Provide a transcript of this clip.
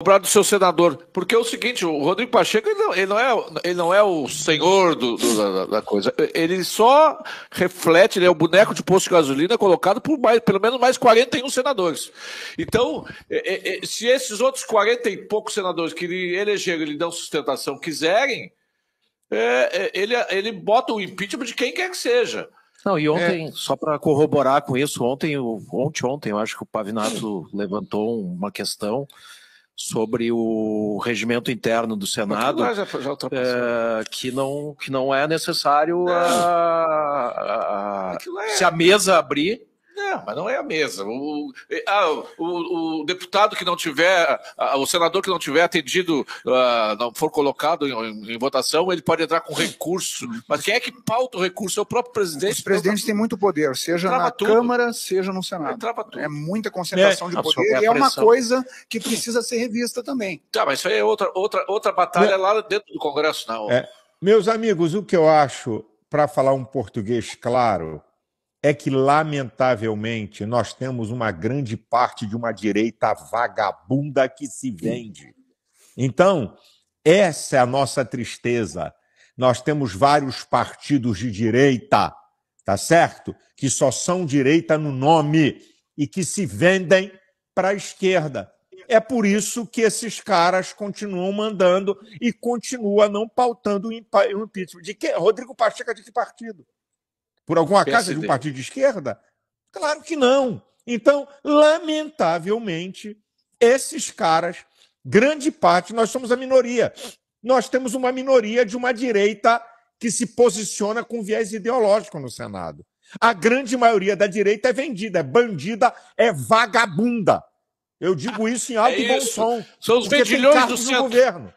cobrar do seu senador. Porque é o seguinte, o Rodrigo Pacheco ele não, ele não é, ele não é o senhor do, do, da, da, coisa. Ele só reflete, ele é o boneco de posto de gasolina colocado por mais, pelo menos mais 41 senadores. Então, é, é, é, se esses outros 40 e poucos senadores que ele elegeram, ele dão sustentação, quiserem, é, é, ele, ele bota o impeachment de quem quer que seja. Não, e ontem, é. só para corroborar com isso, ontem, ontem, ontem, eu acho que o Pavinato levantou uma questão sobre o regimento interno do Senado, já, já é, que, não, que não é necessário a, a, a, é. se a mesa abrir não, mas não é a mesa. O, ah, o, o deputado que não tiver, o senador que não tiver atendido, uh, não for colocado em, em, votação, ele pode entrar com recurso. Mas quem é que pauta o recurso? É o próprio presidente. Os presidentes têm muito poder, seja na tudo. Câmara, seja no Senado. É muita concentração é, de poder e é uma coisa que precisa ser revista também. Tá, mas isso aí é outra, outra, outra batalha lá dentro do Congresso, não. É. Meus amigos, o que eu acho, para falar um português claro, é que, lamentavelmente, nós temos uma grande parte de uma direita vagabunda que se vende. Então, essa é a nossa tristeza. Nós temos vários partidos de direita, tá certo? Que só são direita no nome e que se vendem para a esquerda. É por isso que esses caras continuam mandando e continuam não pautando o impeachment. De que? Rodrigo Pacheco é de que partido? Por alguma casa de um partido de esquerda? Claro que não. Então, lamentavelmente, esses caras, grande parte, nós somos a minoria. Nós temos uma minoria de uma direita que se posiciona com viés ideológico no Senado. A grande maioria da direita é vendida, é bandida, é vagabunda. Eu digo isso em alto é e bom som. São os vendilhões do centro. governo.